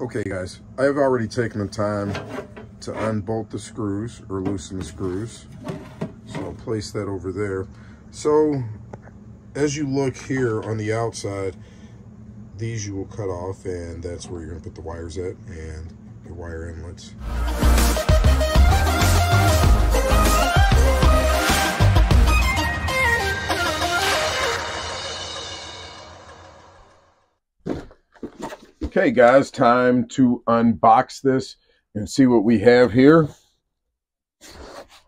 Okay guys, I have already taken the time to unbolt the screws or loosen the screws. So I'll place that over there. So as you look here on the outside, these you will cut off and that's where you're gonna put the wires at and your wire inlets. Okay, guys, time to unbox this and see what we have here.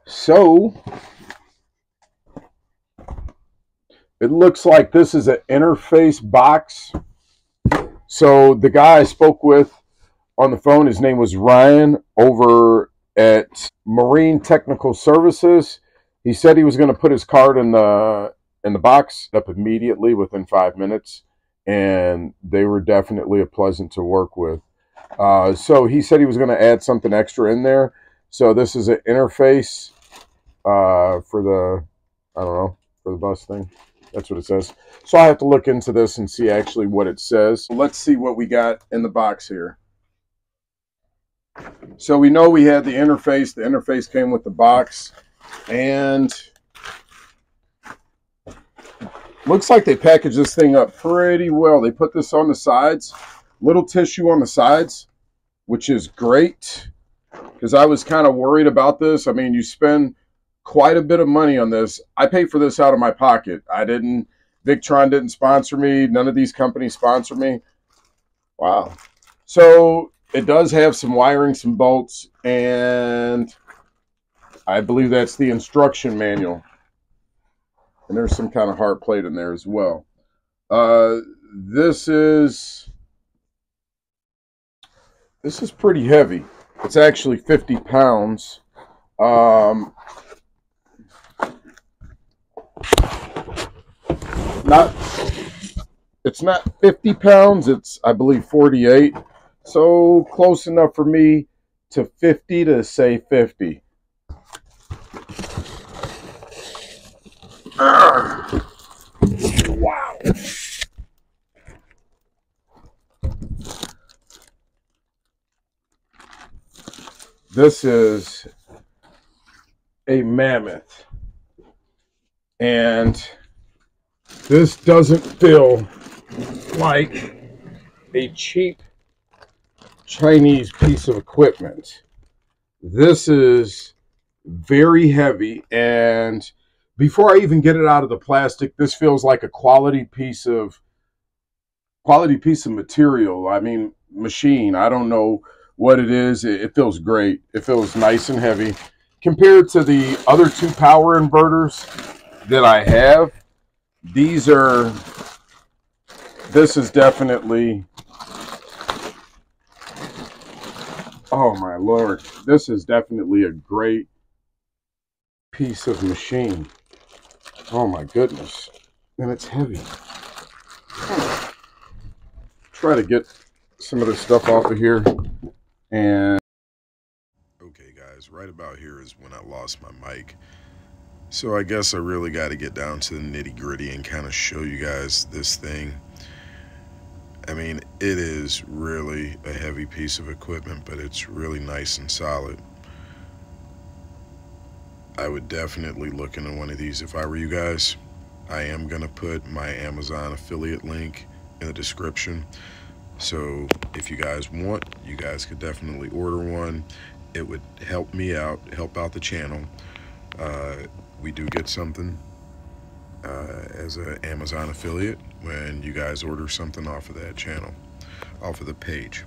So, it looks like this is an interface box. So, the guy I spoke with on the phone, his name was Ryan over at Marine Technical Services. He said he was going to put his card in the in the box up immediately within five minutes and they were definitely a pleasant to work with. Uh, so he said he was going to add something extra in there. So this is an interface uh, for the, I don't know, for the bus thing. That's what it says. So I have to look into this and see actually what it says. Let's see what we got in the box here. So we know we had the interface. The interface came with the box. And Looks like they packaged this thing up pretty well. They put this on the sides, little tissue on the sides, which is great because I was kind of worried about this. I mean, you spend quite a bit of money on this. I paid for this out of my pocket. I didn't, Victron didn't sponsor me. None of these companies sponsor me. Wow. So it does have some wiring, some bolts, and I believe that's the instruction manual. And there's some kind of heart plate in there as well. Uh, this is this is pretty heavy. It's actually 50 pounds. Um, not it's not 50 pounds it's i believe 48 so close enough for me to 50 to say 50 Wow. This is a mammoth. And this doesn't feel like a cheap Chinese piece of equipment. This is very heavy and before I even get it out of the plastic, this feels like a quality piece of quality piece of material. I mean, machine. I don't know what it is. It, it feels great. It feels nice and heavy compared to the other two power inverters that I have. These are. This is definitely. Oh my lord! This is definitely a great piece of machine. Oh my goodness. And it's heavy. Try to get some of this stuff off of here. And okay guys, right about here is when I lost my mic. So I guess I really got to get down to the nitty gritty and kind of show you guys this thing. I mean, it is really a heavy piece of equipment, but it's really nice and solid. I would definitely look into one of these if I were you guys. I am going to put my Amazon affiliate link in the description. So if you guys want, you guys could definitely order one. It would help me out, help out the channel. Uh, we do get something uh, as an Amazon affiliate when you guys order something off of that channel, off of the page.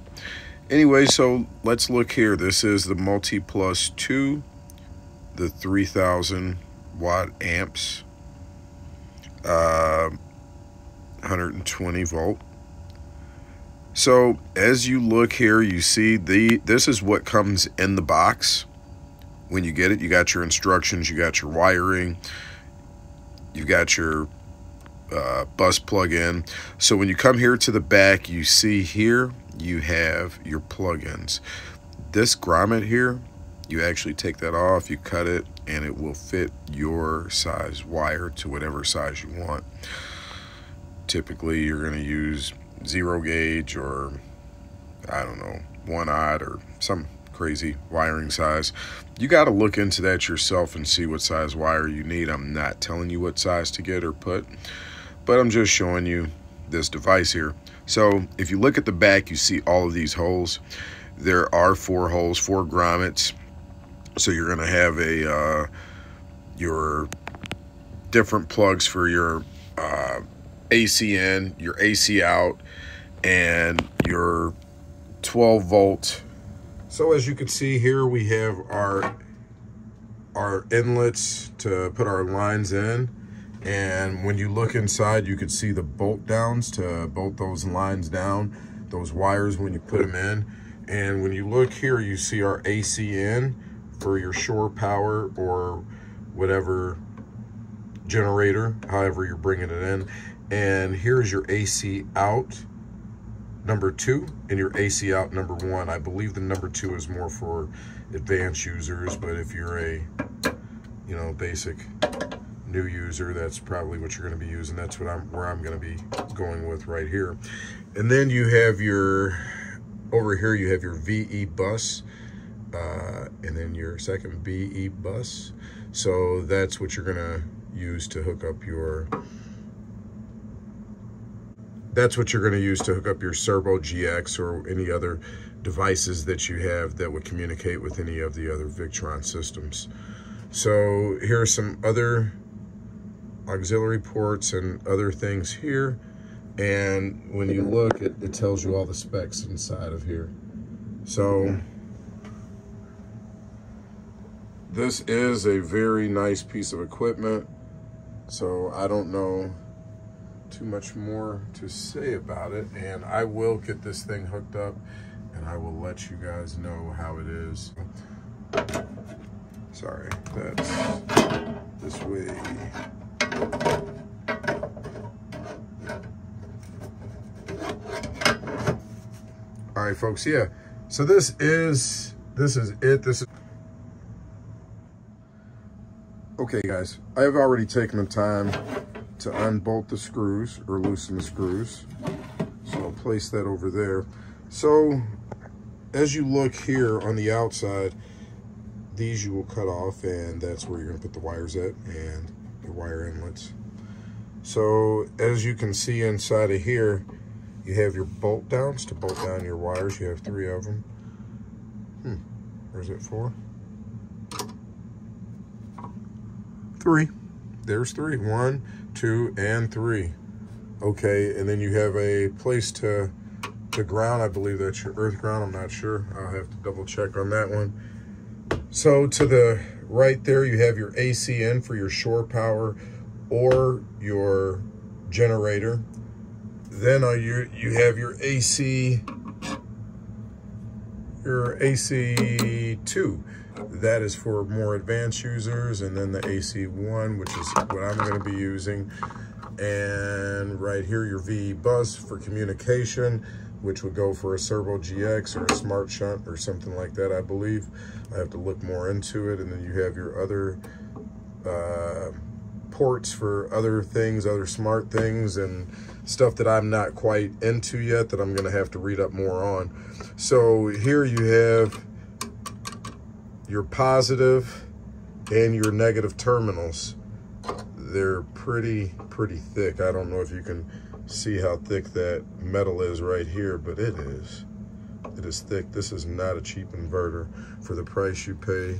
Anyway, so let's look here. This is the Multi Plus 2 the 3000 watt amps, uh, 120 volt. So as you look here, you see the this is what comes in the box. When you get it, you got your instructions, you got your wiring, you've got your uh, bus plug-in. So when you come here to the back, you see here, you have your plugins. This grommet here you actually take that off, you cut it, and it will fit your size wire to whatever size you want. Typically, you're going to use zero gauge or I don't know, one odd or some crazy wiring size. You got to look into that yourself and see what size wire you need. I'm not telling you what size to get or put, but I'm just showing you this device here. So if you look at the back, you see all of these holes. There are four holes, four grommets. So you're going to have a uh, your different plugs for your uh, AC in, your AC out, and your 12 volt. So as you can see here, we have our our inlets to put our lines in. And when you look inside, you can see the bolt downs to bolt those lines down, those wires when you put them in. And when you look here, you see our AC in for your shore power or whatever generator, however you're bringing it in. And here's your AC out number two and your AC out number one. I believe the number two is more for advanced users, but if you're a, you know, basic new user, that's probably what you're going to be using. That's what I'm where I'm going to be going with right here. And then you have your over here you have your VE bus uh, and then your second VE bus. So that's what you're to use to hook up your that's what you're to use to hook up your Cerbo GX or any other devices that you have that would communicate with any of the other Victron systems. So here are some other auxiliary ports and other things here. And when you look, it, it tells you all the specs inside of here. So this is a very nice piece of equipment. So I don't know too much more to say about it. And I will get this thing hooked up and I will let you guys know how it is. Sorry, that's this way. All right, folks, yeah. So this is, this is it. This is, okay, guys, I have already taken the time to unbolt the screws or loosen the screws. So I'll place that over there. So as you look here on the outside, these you will cut off and that's where you're gonna put the wires at and the wire inlets. So as you can see inside of here, you have your bolt downs to bolt down your wires. You have three of them. Hmm, where's it for? Three. There's three. One, two, and three. Okay, and then you have a place to the ground. I believe that's your earth ground. I'm not sure. I'll have to double check on that one. So to the right there, you have your ACN for your shore power or your generator. Then uh, you, you have your AC, your AC2 that is for more advanced users. And then the AC1, which is what I'm going to be using. And right here, your VE bus for communication, which would go for a Cerbo GX or a Smart Shunt or something like that, I believe. I have to look more into it. And then you have your other uh, ports for other things, other smart things, and stuff that I'm not quite into yet that I'm going to have to read up more on. So here you have your positive and your negative terminals. They're pretty, pretty thick. I don't know if you can see how thick that metal is right here, but it is. It is thick. This is not a cheap inverter for the price you pay.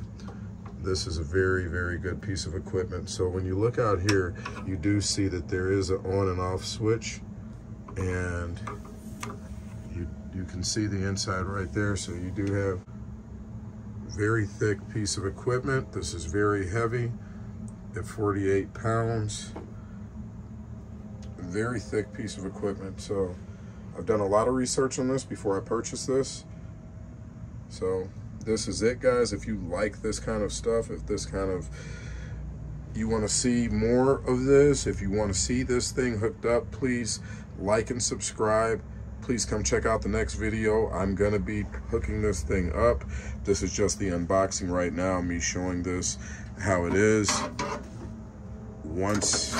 This is a very, very good piece of equipment. So when you look out here, you do see that there is an on and off switch and you, you can see the inside right there. So you do have very thick piece of equipment. This is very heavy at 48 pounds. Very thick piece of equipment. So I've done a lot of research on this before I purchased this. So this is it guys. If you like this kind of stuff, if this kind of, you want to see more of this, if you want to see this thing hooked up, please like and subscribe please come check out the next video. I'm gonna be hooking this thing up. This is just the unboxing right now, me showing this how it is. Once,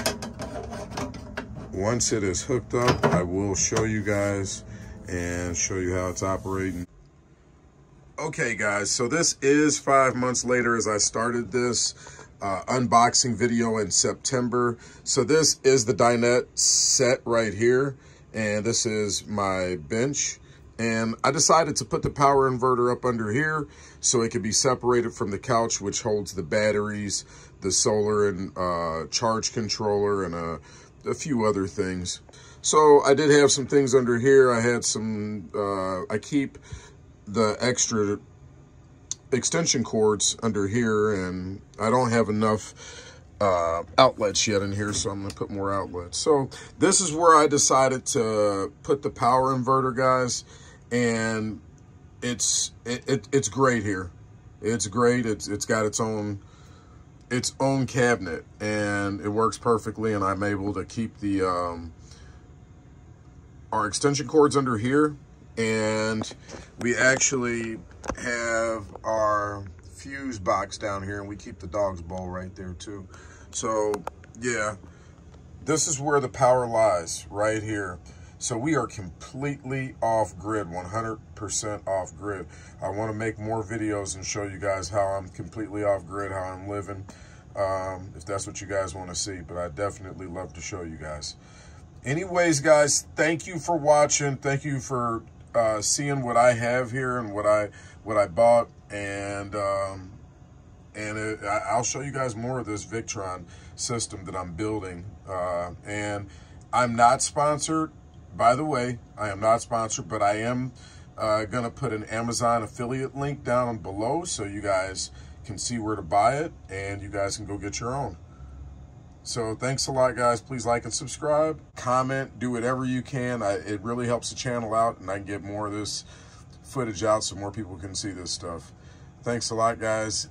once it is hooked up, I will show you guys and show you how it's operating. Okay guys, so this is five months later as I started this uh, unboxing video in September. So this is the dinette set right here, and this is my bench. And I decided to put the power inverter up under here so it could be separated from the couch, which holds the batteries, the solar and uh, charge controller, and a, a few other things. So I did have some things under here. I had some, uh, I keep the extra extension cords under here and I don't have enough uh, outlets yet in here, so I'm going to put more outlets. So this is where I decided to put the power inverter, guys, and it's it, it, it's great here. It's great. It's it's got its own its own cabinet, and it works perfectly, and I'm able to keep the um, our extension cords under here, and we actually have our fuse box down here and we keep the dog's bowl right there too. So yeah, this is where the power lies right here. So we are completely off grid, 100% off grid. I want to make more videos and show you guys how I'm completely off grid, how I'm living, um, if that's what you guys want to see. But I definitely love to show you guys. Anyways, guys, thank you for watching. Thank you for uh, seeing what I have here and what I what I bought, and um, and it, I'll show you guys more of this Victron system that I'm building. Uh, and I'm not sponsored, by the way. I am not sponsored, but I am uh, gonna put an Amazon affiliate link down below so you guys can see where to buy it, and you guys can go get your own. So thanks a lot, guys. Please like and subscribe, comment, do whatever you can. I, it really helps the channel out, and I can get more of this footage out so more people can see this stuff. Thanks a lot, guys.